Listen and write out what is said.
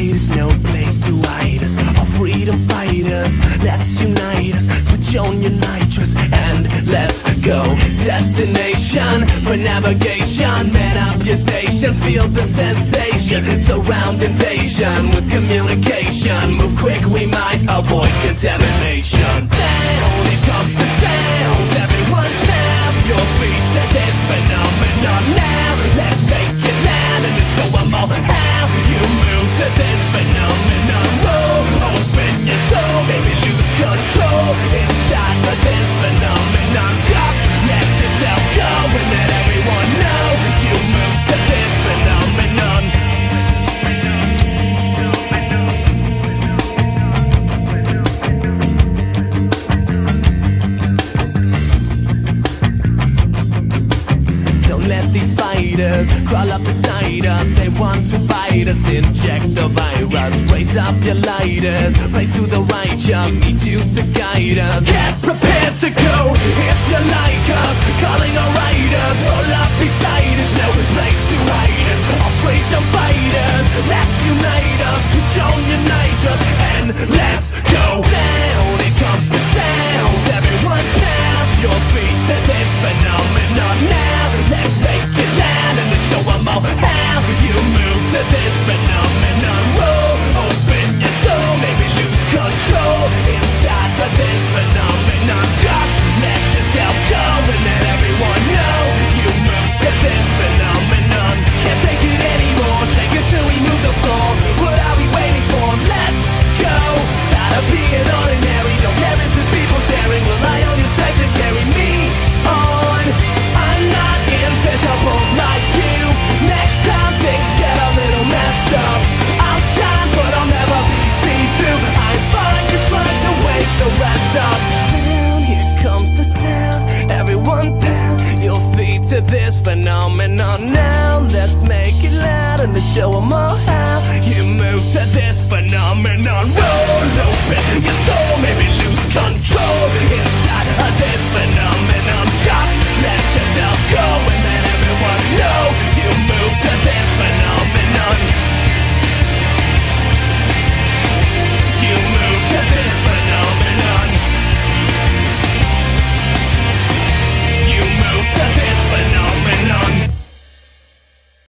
fighters, no place to hide us. All freedom fighters, let's unite us. Switch on your nitrous and let's go. Destination for navigation. Man up your stations, feel the sensation. Surround invasion with communication. Move quick, we might avoid contamination. Down it comes let these spiders crawl up beside us. They want to bite us, inject the virus. Raise up your lighters, raise to the righteous. Need you to guide us. Get prepared to go if you like us. Calling our phenomenon. Now let's make it loud and let's show them all how You move to the